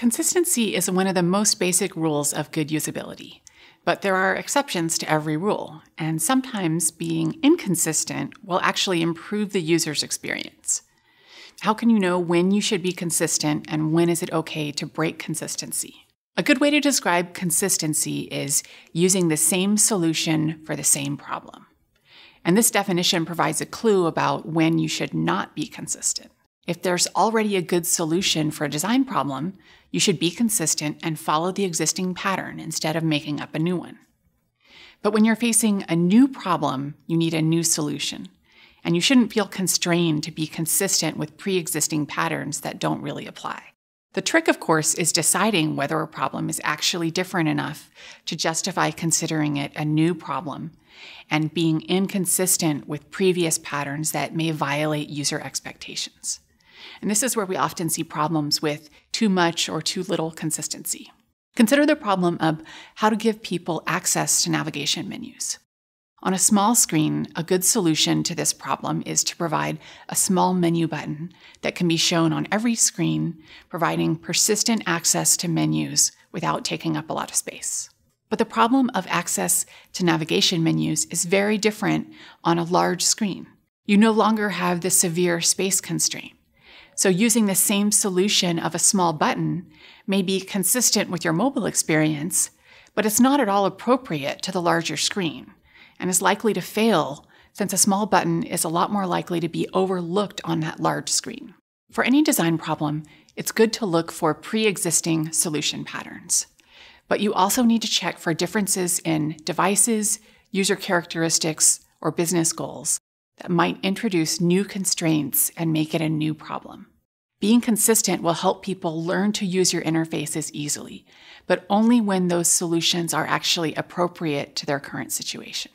Consistency is one of the most basic rules of good usability, but there are exceptions to every rule, and sometimes being inconsistent will actually improve the user's experience. How can you know when you should be consistent and when is it okay to break consistency? A good way to describe consistency is using the same solution for the same problem. And this definition provides a clue about when you should not be consistent. If there's already a good solution for a design problem, you should be consistent and follow the existing pattern instead of making up a new one. But when you're facing a new problem, you need a new solution. And you shouldn't feel constrained to be consistent with pre existing patterns that don't really apply. The trick, of course, is deciding whether a problem is actually different enough to justify considering it a new problem and being inconsistent with previous patterns that may violate user expectations. And this is where we often see problems with too much or too little consistency. Consider the problem of how to give people access to navigation menus. On a small screen, a good solution to this problem is to provide a small menu button that can be shown on every screen, providing persistent access to menus without taking up a lot of space. But the problem of access to navigation menus is very different on a large screen. You no longer have the severe space constraint. So, using the same solution of a small button may be consistent with your mobile experience, but it's not at all appropriate to the larger screen and is likely to fail since a small button is a lot more likely to be overlooked on that large screen. For any design problem, it's good to look for pre existing solution patterns. But you also need to check for differences in devices, user characteristics, or business goals that might introduce new constraints and make it a new problem. Being consistent will help people learn to use your interfaces easily, but only when those solutions are actually appropriate to their current situation.